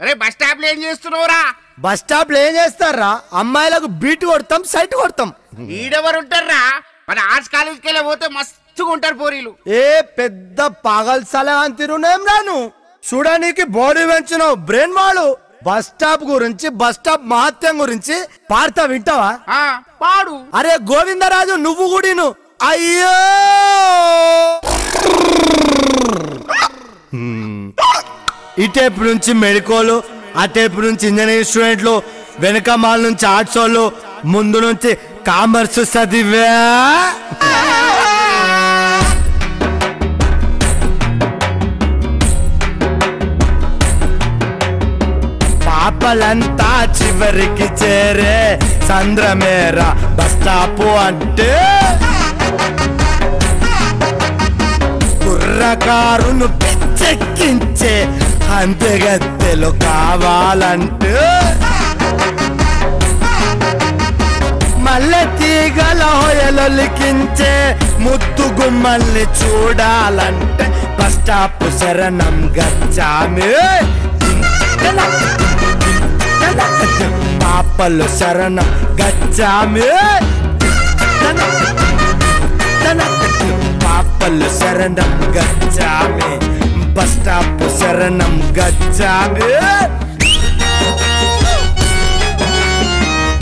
అరే బస్ స్టాప్లో ఏం చేస్తున్నావురా? బస్ స్టాప్లో ఏం చేస్తారా? అమ్మాయిలకు బీట్ కొడతాం సైట్ కొడతాం. ఈడెవరు ఉంటారా మన ఆర్ట్స్ కాలేజ్కి వెళ్ళి పోతే మస్తుగా ఉంటారు పోరీలు. ఏ పెద్ద పాగల్ సలహాన్ తిరునేం రాను? చూడడానికి బాడీ పెంచినావు బ్రెయిన్ వాడు. బస్ స్టాప్ గురించి బస్ స్టాప్ మహత్యం గురించి పాడతా వింటావా? ఆ పాడు. అరే గోవిందరాజు నువ్వు కూడాను. అయ్యో! ఇటేపు నుంచి మెడికోలు అటేపు నుంచి ఇంజనీరింగ్ స్టూడెంట్లు వెనక మాల నుంచి ఆర్ట్స్ వాళ్ళు ముందు నుంచి కామర్స్ చదివా. పాపలంతా చివరికి చేరే సంద్రమేర బస్ స్టాప్ అంటే. కుర్రకారును పిచ్చెక్కించే అంతెగత్తెలు కావాలంటే మల్లె తీగల హొయలొలికించే ముద్దు గుమ్మల్ని చూడాలంటే బస్ స్టాప్ శరణం గచ్చామి. పాపలు శరణం గచ్చామి. పాపలు శరణం గచ్చామి. బస్ స్టాప్ శరణం గచ్చామి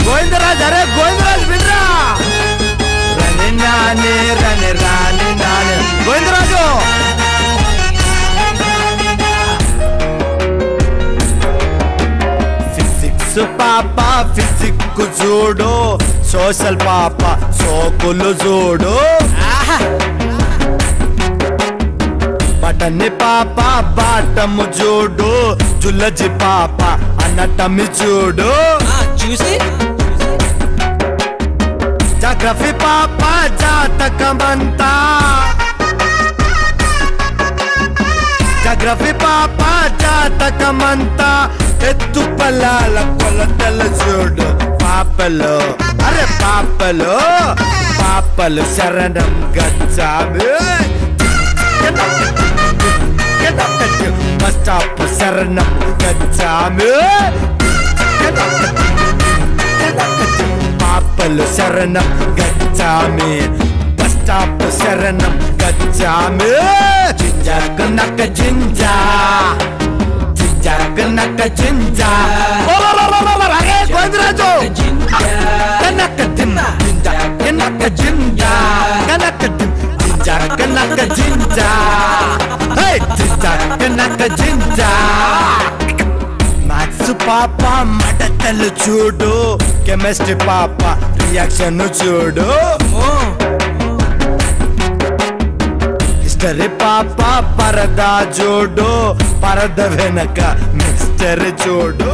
గోవిందరాజ్ అరే గోవిందరాజ్ బిడ్రా రని నాని రని రాని నాని. గోవిందరాజు! ఫిజిక్స్ పాప ఫిజిక్స్ చూడు సోషల్ పాప సోకులు చూడు ఆహా! బటన్ని పాప బాటము చూడు. జుల్లజి పాప అన్నటమి చూడు. చూసి. జాగ్రఫీ పాప జాతకమంతా. జాగ్రఫీ పాప జాతకమంతా. ఎత్తు పల్లాల కొలతలు చూడు. పాపలు అరే పాపలు. పాపలు శరణం గచ్చామి. బస్ స్టాప్ శరణం గచ్చామి పాపలు శరణం గచ్చామి బస్ స్టాప్ శరణం గచ్చామి జింజాక నక్క జింజా. జింజాక నక్క జింజా. కనక మ్యాథ్స్ పాప మడతలు చూడు. కెమిస్ట్రీ పాప రియాక్షన్ చూడు. హిస్టరీ పాప పరదా చూడు. పరద వెనక మిస్టర్ చూడు.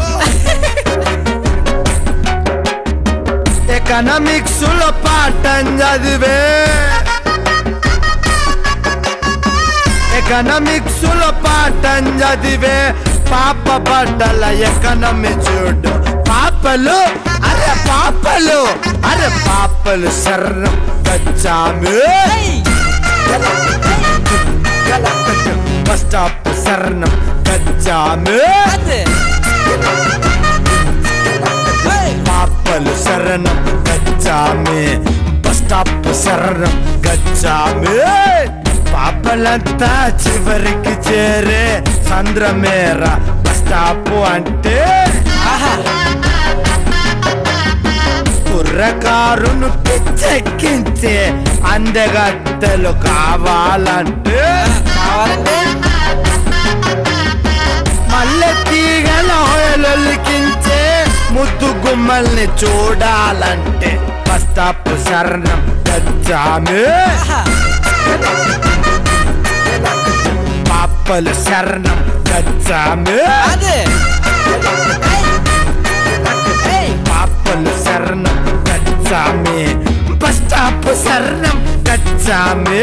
ఎకనామిక్స్లో పాఠం చదివే. ఎకనామిక్స్లో పాఠం చదివే పాప బట్టల ఎకనమి చూడు. పాపలు అరే పాపలు అరే పాపలు శరణం గచ్చామి బస్ స్టాప్ శరణం గచ్చామి పాపలు శరణం గచ్చామి బస్ స్టాప్ శరణం గచ్చామి పాపలంతా చివరికి చేరే చంద్రమేర స్టాప్ అంటే? కుర్రకారును పిచ్చెక్కించే అందగత్తెలు కావాలంటే? కావాలంటే? మల్లె తీగల హొయలొలికించే ముద్దు గుమ్మల్ని చూడాలంటే బస్తాపు శరణం గచ్చామి పాపలు శరణం గచ్చామి అదే. పాపలు శరణం గచ్చామి బస్ స్టాప్ శరణం గచ్చామి